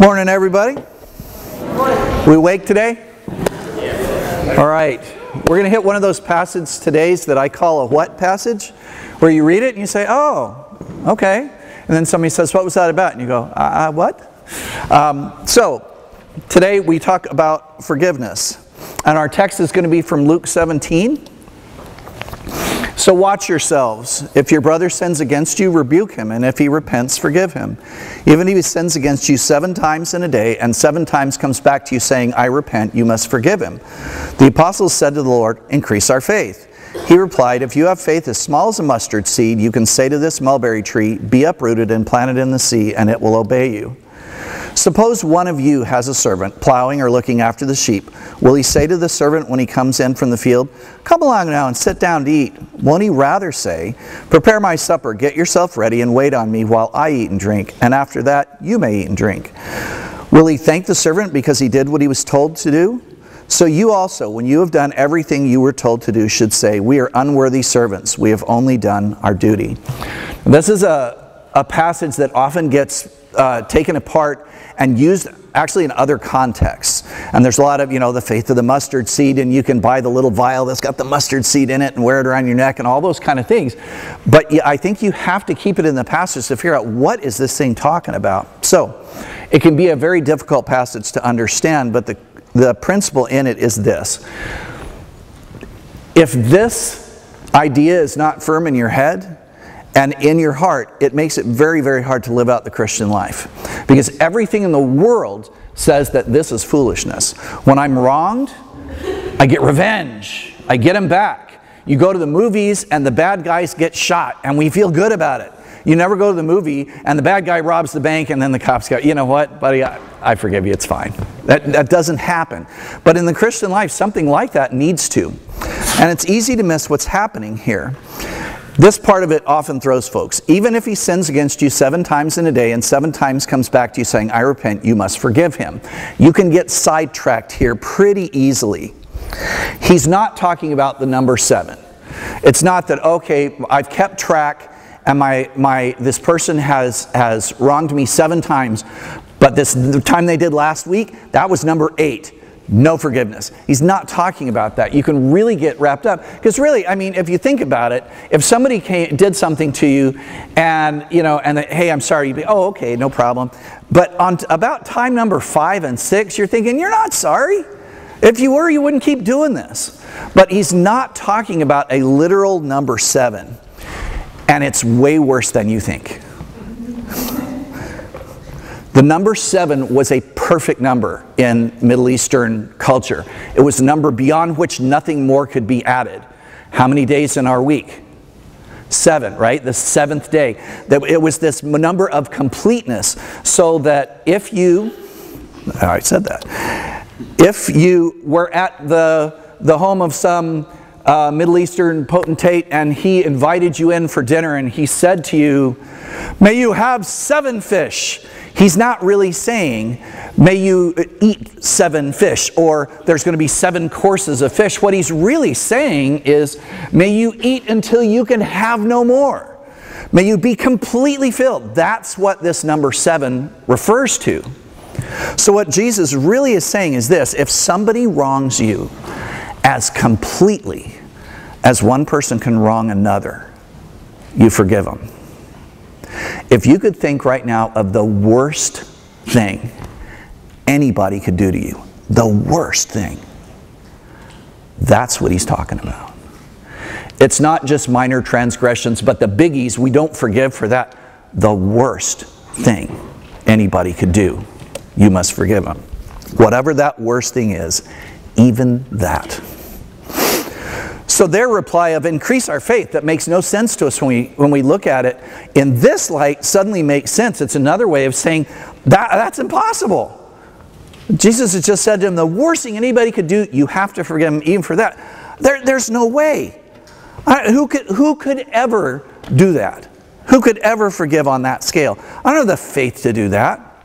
Morning, everybody. We awake today? All right. We're going to hit one of those passages today that I call a what passage? Where you read it and you say, oh, okay. And then somebody says, what was that about? And you go, uh, uh what? Um, so, today we talk about forgiveness. And our text is going to be from Luke 17. So watch yourselves. If your brother sins against you, rebuke him, and if he repents, forgive him. Even if he sins against you seven times in a day, and seven times comes back to you saying, I repent, you must forgive him. The apostles said to the Lord, Increase our faith. He replied, If you have faith as small as a mustard seed, you can say to this mulberry tree, Be uprooted and planted in the sea, and it will obey you. Suppose one of you has a servant plowing or looking after the sheep. Will he say to the servant when he comes in from the field, Come along now and sit down to eat? Won't he rather say, Prepare my supper, get yourself ready, and wait on me while I eat and drink, and after that you may eat and drink? Will he thank the servant because he did what he was told to do? So you also, when you have done everything you were told to do, should say, We are unworthy servants. We have only done our duty. This is a, a passage that often gets uh, taken apart and used actually in other contexts. And there's a lot of, you know, the faith of the mustard seed, and you can buy the little vial that's got the mustard seed in it and wear it around your neck and all those kind of things. But I think you have to keep it in the passage to figure out what is this thing talking about. So it can be a very difficult passage to understand, but the, the principle in it is this. If this idea is not firm in your head, and in your heart, it makes it very, very hard to live out the Christian life. Because everything in the world says that this is foolishness. When I'm wronged, I get revenge, I get him back. You go to the movies and the bad guys get shot, and we feel good about it. You never go to the movie and the bad guy robs the bank and then the cops go, you know what, buddy, I, I forgive you, it's fine. That, that doesn't happen. But in the Christian life, something like that needs to. And it's easy to miss what's happening here. This part of it often throws folks. Even if he sins against you seven times in a day and seven times comes back to you saying, I repent, you must forgive him. You can get sidetracked here pretty easily. He's not talking about the number seven. It's not that, okay, I've kept track and my, my, this person has, has wronged me seven times, but this the time they did last week, that was number eight no forgiveness. He's not talking about that. You can really get wrapped up because really, I mean, if you think about it, if somebody came, did something to you, and you know, and the, hey, I'm sorry, you'd be, oh, okay, no problem. But on about time number five and six, you're thinking, you're not sorry. If you were, you wouldn't keep doing this. But he's not talking about a literal number seven, and it's way worse than you think. The number seven was a perfect number in Middle Eastern culture. It was a number beyond which nothing more could be added. How many days in our week? Seven, right? The seventh day. It was this number of completeness, so that if you, I said that, if you were at the, the home of some uh, Middle Eastern potentate and he invited you in for dinner and he said to you, May you have seven fish He's not really saying, may you eat seven fish, or there's going to be seven courses of fish. What he's really saying is, may you eat until you can have no more. May you be completely filled. That's what this number seven refers to. So, what Jesus really is saying is this if somebody wrongs you as completely as one person can wrong another, you forgive them. If you could think right now of the worst thing anybody could do to you, the worst thing, that's what he's talking about. It's not just minor transgressions, but the biggies we don't forgive for that. The worst thing anybody could do, you must forgive them. Whatever that worst thing is, even that. So their reply of increase our faith that makes no sense to us when we, when we look at it in this light suddenly makes sense. It's another way of saying that, that's impossible. Jesus has just said to him, the worst thing anybody could do, you have to forgive him even for that. There, there's no way. I, who, could, who could ever do that? Who could ever forgive on that scale? I don't have the faith to do that.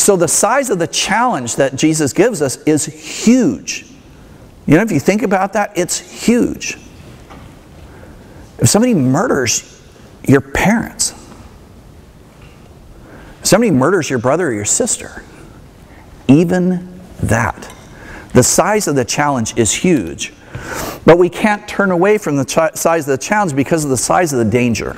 So the size of the challenge that Jesus gives us is huge. You know, if you think about that, it's huge. If somebody murders your parents, if somebody murders your brother or your sister, Even that. The size of the challenge is huge. But we can't turn away from the size of the challenge because of the size of the danger.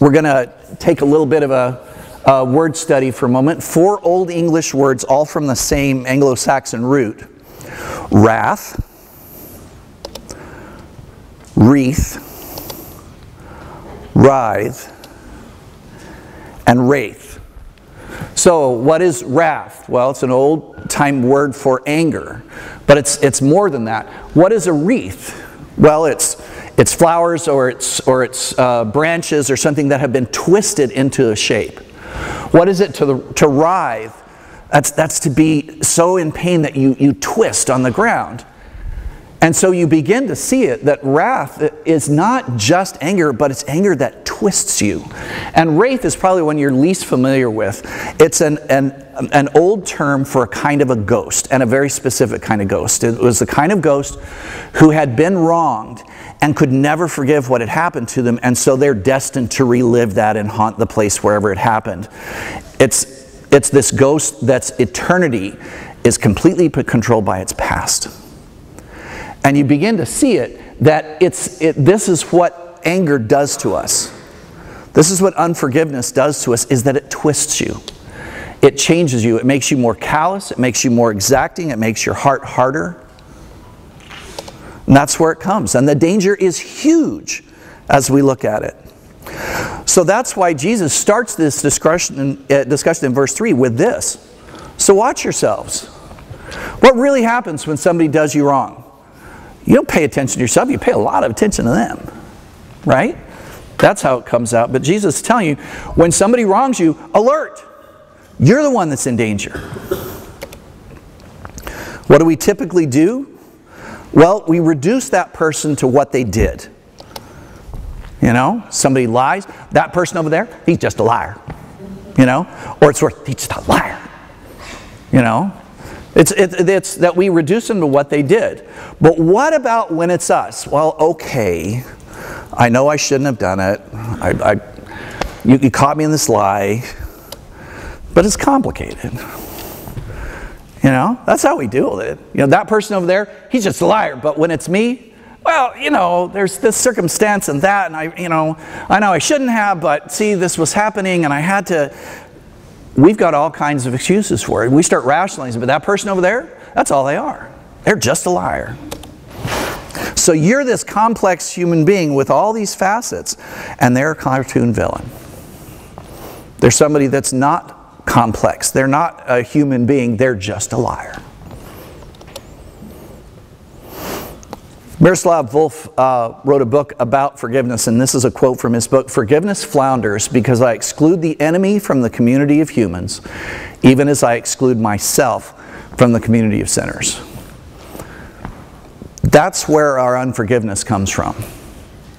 We're going to take a little bit of a, a, word study for a moment. Four Old English words, all from the same Anglo Saxon root wrath, wreath, writhe, and wraith. So, what is wrath? Well, it's an old time word for anger, but it's, it's more than that. What is a wreath? Well, it's, it's flowers or it's, or it's uh, branches or something that have been twisted into a shape. What is it to, the, to writhe? That's, that's to be so in pain that you, you twist on the ground. And so you begin to see it that wrath is not just anger, but it's anger that twists you. And wraith is probably one you're least familiar with. It's an, an, an old term for a kind of a ghost, and a very specific kind of ghost. It was the kind of ghost who had been wronged and could never forgive what had happened to them, and so they're destined to relive that and haunt the place wherever it happened. It's, it's this ghost that's eternity is completely controlled by its past. And you begin to see it that it's it, this is what anger does to us. This is what unforgiveness does to us is that it twists you. It changes you. It makes you more callous. It makes you more exacting. It makes your heart harder. And that's where it comes. And the danger is huge as we look at it so that's why jesus starts this discussion, uh, discussion in verse 3 with this so watch yourselves what really happens when somebody does you wrong you don't pay attention to yourself, you pay a lot of attention to them. Right? That's how it comes out. But Jesus is telling you when somebody wrongs you, alert. You're the one that's in danger. What do we typically do? Well, we reduce that person to what they did. You know, somebody lies, that person over there, he's just a liar. You know, or it's worth, he's just a liar. You know, it's, it, it's that we reduce them to what they did. But what about when it's us? Well, okay, I know I shouldn't have done it. I, I, you, you caught me in this lie, but it's complicated. You know, that's how we deal with it. You know, that person over there, he's just a liar. But when it's me, well, you know, there's this circumstance and that, and I, you know, I know I shouldn't have, but see, this was happening, and I had to we've got all kinds of excuses for it. We start rationalizing, but that person over there, that's all they are. They're just a liar. So you're this complex human being with all these facets, and they're a cartoon villain. They're somebody that's not complex. They're not a human being, they're just a liar. Miroslav Volf uh, wrote a book about forgiveness, and this is a quote from his book Forgiveness flounders because I exclude the enemy from the community of humans, even as I exclude myself from the community of sinners. That's where our unforgiveness comes from.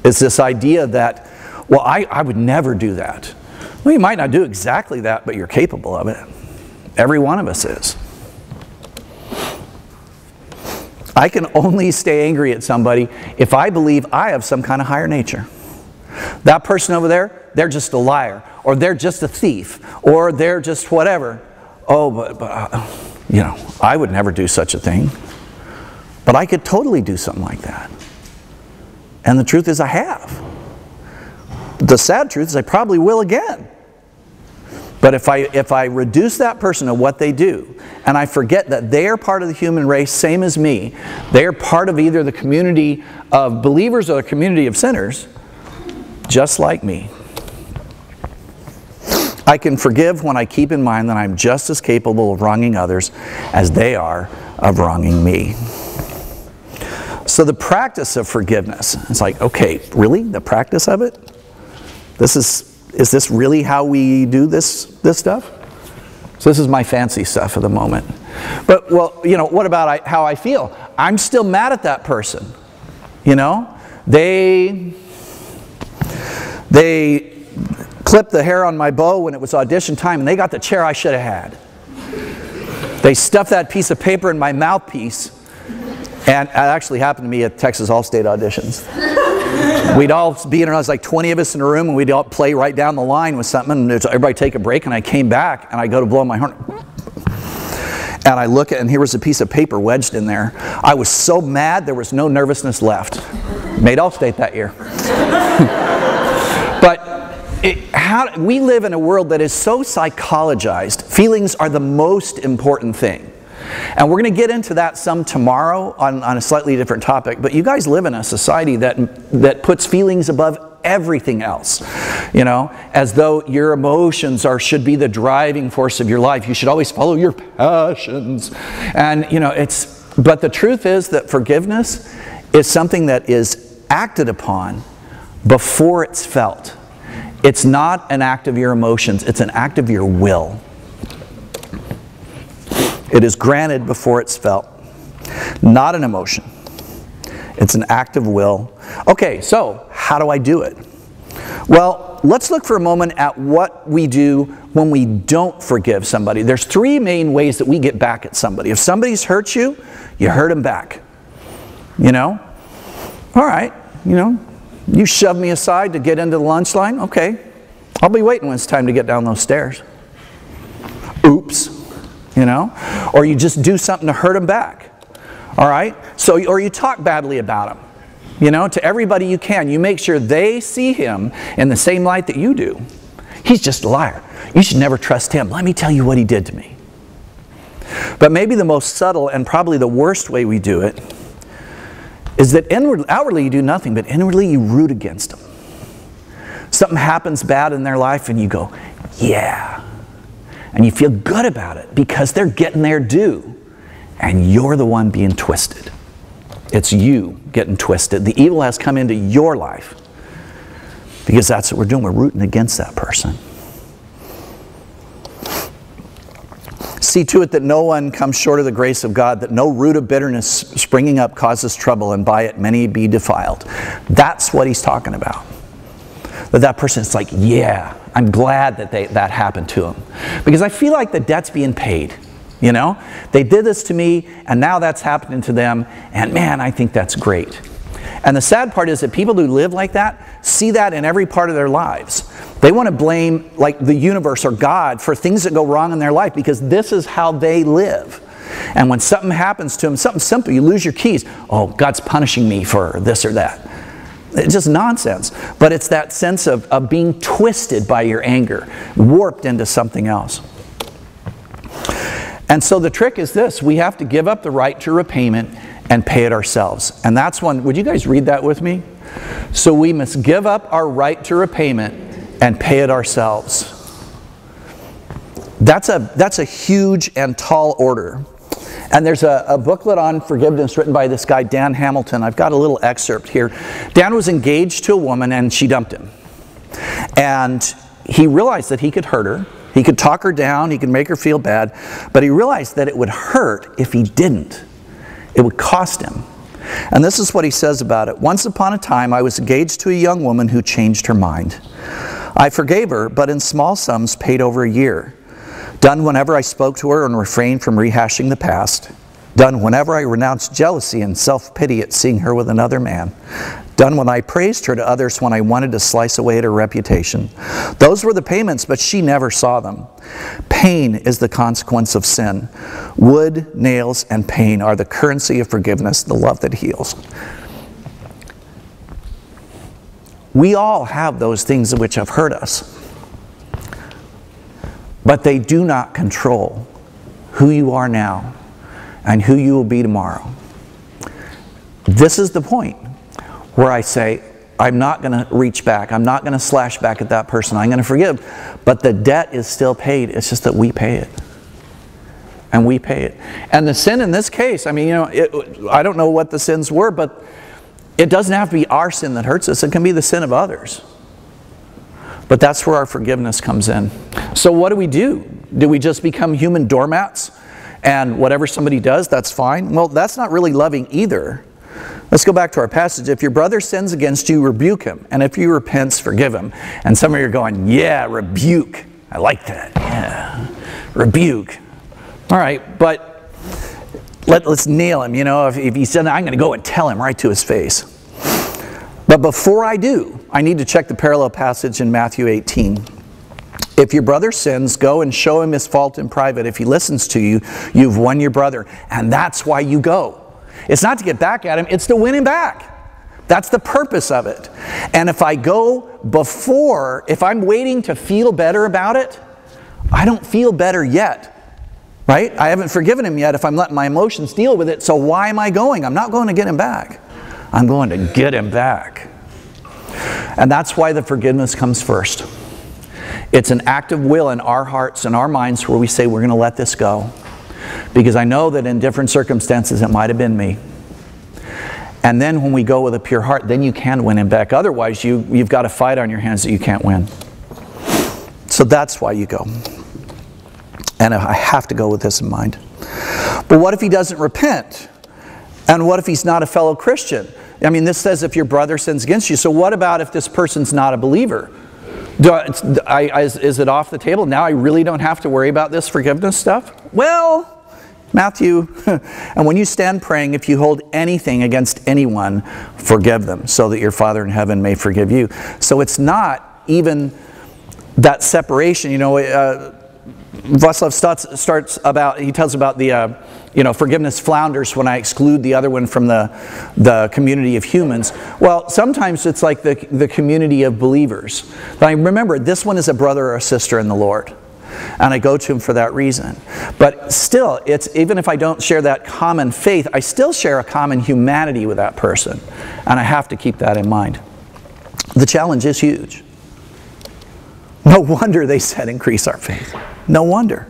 It's this idea that, well, I, I would never do that. Well, you might not do exactly that, but you're capable of it. Every one of us is. I can only stay angry at somebody if I believe I have some kind of higher nature. That person over there, they're just a liar, or they're just a thief, or they're just whatever. Oh, but, but uh, you know, I would never do such a thing. But I could totally do something like that. And the truth is, I have. The sad truth is, I probably will again. But if I, if I reduce that person to what they do, and I forget that they are part of the human race, same as me, they are part of either the community of believers or the community of sinners, just like me. I can forgive when I keep in mind that I'm just as capable of wronging others as they are of wronging me. So the practice of forgiveness, it's like, okay, really? The practice of it? This is is this really how we do this, this stuff? So this is my fancy stuff at the moment. But, well, you know, what about I, how I feel? I'm still mad at that person. You know? They, they clipped the hair on my bow when it was audition time and they got the chair I should have had. They stuffed that piece of paper in my mouthpiece and it actually happened to me at Texas All-State auditions. we'd all be in, there was like 20 of us in a room, and we'd all play right down the line with something, and everybody take a break, and I came back, and I go to blow my horn. And I look at, and here was a piece of paper wedged in there. I was so mad, there was no nervousness left. Made all state that year. but it, how, we live in a world that is so psychologized. Feelings are the most important thing. And we're going to get into that some tomorrow on, on a slightly different topic. But you guys live in a society that, that puts feelings above everything else. You know, as though your emotions are should be the driving force of your life. You should always follow your passions. And you know, it's but the truth is that forgiveness is something that is acted upon before it's felt. It's not an act of your emotions, it's an act of your will. It is granted before it's felt, not an emotion. It's an act of will. Okay, so how do I do it? Well, let's look for a moment at what we do when we don't forgive somebody. There's three main ways that we get back at somebody. If somebody's hurt you, you hurt them back. You know? All right, you know, you shove me aside to get into the lunch line, okay. I'll be waiting when it's time to get down those stairs. Oops you know? Or you just do something to hurt them back, all right? So, or you talk badly about them, you know, to everybody you can. You make sure they see him in the same light that you do. He's just a liar. You should never trust him. Let me tell you what he did to me. But maybe the most subtle and probably the worst way we do it is that inward, outwardly you do nothing, but inwardly you root against them. Something happens bad in their life and you go, yeah, and you feel good about it because they're getting their due and you're the one being twisted. It's you getting twisted. The evil has come into your life because that's what we're doing. We're rooting against that person. See to it that no one comes short of the grace of God, that no root of bitterness springing up causes trouble, and by it many be defiled. That's what he's talking about. That that person is like, yeah, I'm glad that they, that happened to them. Because I feel like the debt's being paid. You know? They did this to me, and now that's happening to them, and man, I think that's great. And the sad part is that people who live like that see that in every part of their lives. They want to blame like the universe or God for things that go wrong in their life because this is how they live. And when something happens to them, something simple, you lose your keys. Oh, God's punishing me for this or that. It's just nonsense. But it's that sense of, of being twisted by your anger, warped into something else. And so the trick is this we have to give up the right to repayment and pay it ourselves. And that's one, would you guys read that with me? So we must give up our right to repayment and pay it ourselves. That's a, that's a huge and tall order. And there's a, a, booklet on forgiveness written by this guy, Dan Hamilton. I've got a little excerpt here. Dan was engaged to a woman and she dumped him. And he realized that he could hurt her. He could talk her down, he could make her feel bad, but he realized that it would hurt if he didn't. It would cost him. And this is what he says about it. Once upon a time, I was engaged to a young woman who changed her mind. I forgave her, but in small sums paid over a year. Done whenever I spoke to her and refrained from rehashing the past. Done whenever I renounced jealousy and self pity at seeing her with another man. Done when I praised her to others when I wanted to slice away at her reputation. Those were the payments, but she never saw them. Pain is the consequence of sin. Wood, nails, and pain are the currency of forgiveness, the love that heals. We all have those things which have hurt us but they do not control who you are now and who you will be tomorrow. This is the point where I say, I'm not going to reach back. I'm not going to slash back at that person. I'm going to forgive. But the debt is still paid. It's just that we pay it. And we pay it. And the sin in this case, I mean, you know, it, I don't know what the sins were, but it doesn't have to be our sin that hurts us. It can be the sin of others. But that's where our forgiveness comes in. So, what do we do? Do we just become human doormats? And whatever somebody does, that's fine? Well, that's not really loving either. Let's go back to our passage. If your brother sins against you, rebuke him. And if he repents, forgive him. And some of you are going, yeah, rebuke. I like that. Yeah. Rebuke. All right, but let, us nail him. You know, if, if he said, I'm going to go and tell him right to his face. But before I do, I need to check the parallel passage in Matthew 18. If your brother sins, go and show him his fault in private. If he listens to you, you've won your brother. And that's why you go. It's not to get back at him, it's to win him back. That's the purpose of it. And if I go before, if I'm waiting to feel better about it, I don't feel better yet. Right? I haven't forgiven him yet if I'm letting my emotions deal with it. So why am I going? I'm not going to get him back. I'm going to get him back. And that's why the forgiveness comes first. It's an act of will in our hearts and our minds where we say, we're going to let this go. Because I know that in different circumstances it might have been me. And then when we go with a pure heart, then you can win him back. Otherwise, you, you've got a fight on your hands that you can't win. So that's why you go. And I have to go with this in mind. But what if he doesn't repent? And what if he's not a fellow Christian? I mean, this says if your brother sins against you. So what about if this person's not a believer? I, I, is, it off the table? Now I really don't have to worry about this forgiveness stuff? Well, Matthew, and when you stand praying, if you hold anything against anyone, forgive them, so that your Father in heaven may forgive you. So it's not even that separation. You know, uh, Václav starts, starts about, he tells about the, uh, you know, forgiveness flounders when I exclude the other one from the, the community of humans. Well, sometimes it's like the, the community of believers. But I remember, this one is a brother or a sister in the Lord. And I go to him for that reason. But still, it's even if I don't share that common faith, I still share a common humanity with that person. And I have to keep that in mind. The challenge is huge. No wonder they said increase our faith. No wonder.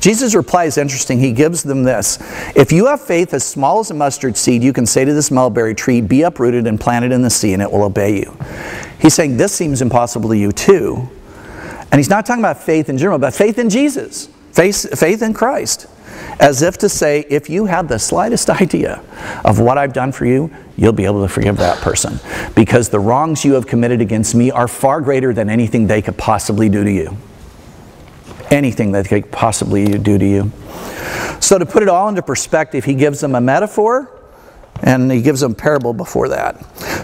Jesus' reply is interesting. He gives them this If you have faith as small as a mustard seed, you can say to this mulberry tree, Be uprooted and planted in the sea, and it will obey you. He's saying this seems impossible to you too. And he's not talking about faith in general, but faith in Jesus, faith, faith in Christ. As if to say, if you had the slightest idea of what I've done for you, you'll be able to forgive that person. Because the wrongs you have committed against me are far greater than anything they could possibly do to you anything that they could possibly do to you. So, to put it all into perspective, he gives them a metaphor and he gives them a parable before that.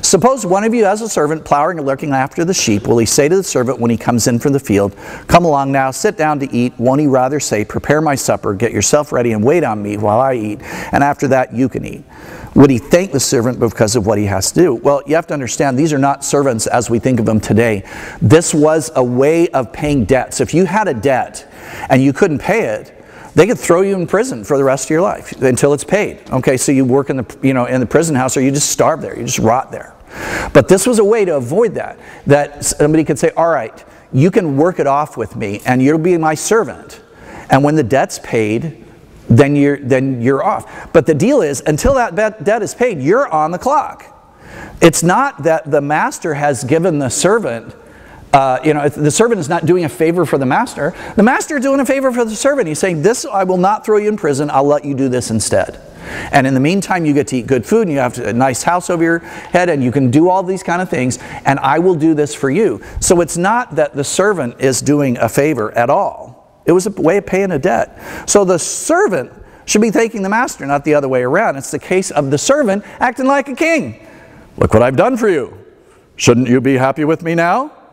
Suppose one of you has a servant plowing or looking after the sheep. Will he say to the servant when he comes in from the field, Come along now, sit down to eat? Won't he rather say, Prepare my supper, get yourself ready, and wait on me while I eat, and after that you can eat? Would he thank the servant because of what he has to do? Well, you have to understand these are not servants as we think of them today. This was a way of paying debts. If you had a debt and you couldn't pay it, they could throw you in prison for the rest of your life until it's paid. Okay, so you work in the you know in the prison house or you just starve there, you just rot there. But this was a way to avoid that. That somebody could say, "All right, you can work it off with me, and you'll be my servant." And when the debt's paid, then you're, then you're off. But the deal is, until that debt is paid, you're on the clock. It's not that the master has given the servant, uh, you know, the servant is not doing a favor for the master. The master is doing a favor for the servant. He's saying, This I will not throw you in prison, I'll let you do this instead. And in the meantime, you get to eat good food, and you have a nice house over your head, and you can do all these kind of things, and I will do this for you. So it's not that the servant is doing a favor at all. It was a way of paying a debt. So the servant should be thanking the master, not the other way around. It's the case of the servant acting like a king. Look what I've done for you. Shouldn't you be happy with me now?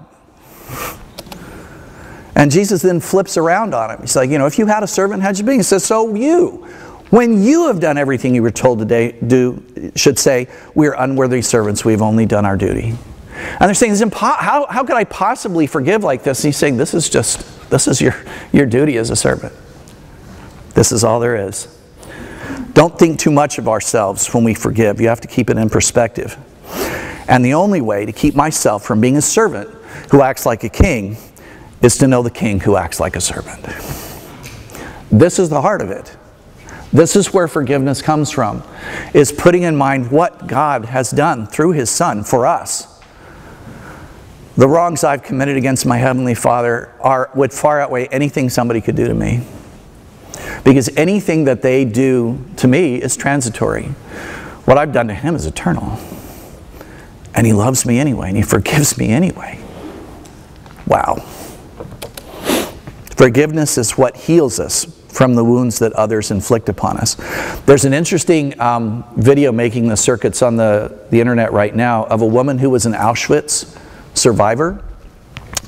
And Jesus then flips around on him. He's like, you know, if you had a servant, how'd you be? He says, so you. When you have done everything you were told to do, should say, we are unworthy servants, we've only done our duty. And they're saying, how, how could I possibly forgive like this? And he's saying, this is just this is your, your duty as a servant. This is all there is. Don't think too much of ourselves when we forgive. You have to keep it in perspective. And the only way to keep myself from being a servant who acts like a king is to know the king who acts like a servant. This is the heart of it. This is where forgiveness comes from, is putting in mind what God has done through his son for us. The wrongs I've committed against my Heavenly Father are, would far outweigh anything somebody could do to me. Because anything that they do to me is transitory. What I've done to Him is eternal. And He loves me anyway, and He forgives me anyway. Wow. Forgiveness is what heals us from the wounds that others inflict upon us. There's an interesting um, video making the circuits on the, the internet right now of a woman who was an Auschwitz survivor.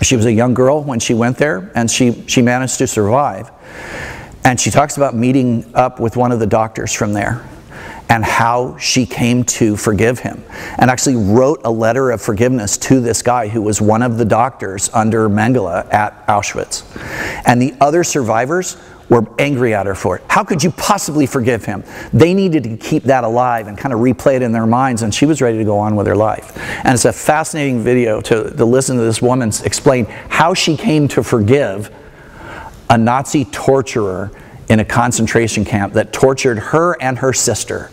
She was a young girl when she went there, and she, she managed to survive. And she talks about meeting up with one of the doctors from there and how she came to forgive him and actually wrote a letter of forgiveness to this guy who was one of the doctors under Mengele at Auschwitz. And the other survivors were angry at her for it. How could you possibly forgive him? They needed to keep that alive and kind of replay it in their minds, and she was ready to go on with her life. And it's a fascinating video to, to listen to this woman explain how she came to forgive a Nazi torturer in a concentration camp that tortured her and her sister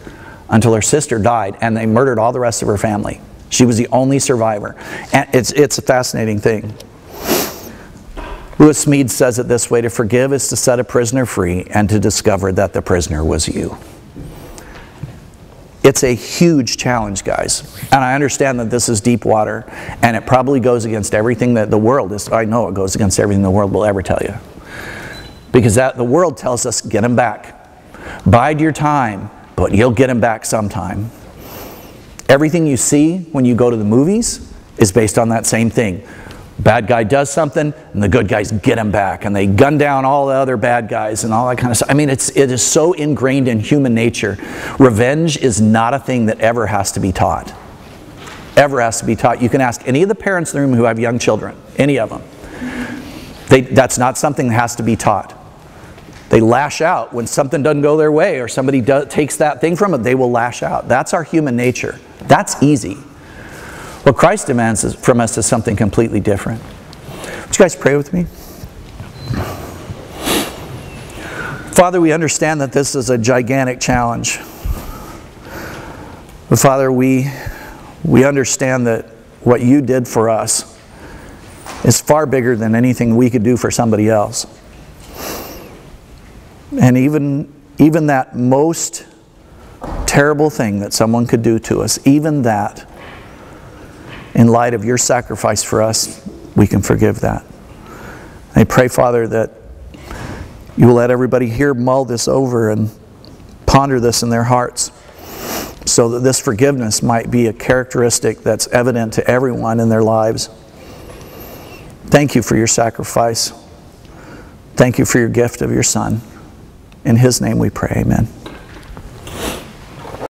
until her sister died, and they murdered all the rest of her family. She was the only survivor. And it's, it's a fascinating thing. Lewis Smedes says it this way to forgive is to set a prisoner free and to discover that the prisoner was you. It's a huge challenge, guys. And I understand that this is deep water, and it probably goes against everything that the world is. I know it goes against everything the world will ever tell you. Because that, the world tells us, get them back. Bide your time, but you'll get them back sometime. Everything you see when you go to the movies is based on that same thing. Bad guy does something, and the good guys get him back, and they gun down all the other bad guys and all that kind of stuff. I mean, it's, it is so ingrained in human nature. Revenge is not a thing that ever has to be taught. Ever has to be taught. You can ask any of the parents in the room who have young children, any of them. They, that's not something that has to be taught. They lash out when something doesn't go their way or somebody takes that thing from them, they will lash out. That's our human nature. That's easy. What Christ demands from us is something completely different. Would you guys pray with me? Father, we understand that this is a gigantic challenge. But Father, we, we understand that what you did for us is far bigger than anything we could do for somebody else. And even, even that most terrible thing that someone could do to us, even that in light of your sacrifice for us, we can forgive that. I pray, Father, that you will let everybody here mull this over and ponder this in their hearts so that this forgiveness might be a characteristic that's evident to everyone in their lives. Thank you for your sacrifice. Thank you for your gift of your Son. In His name we pray, amen.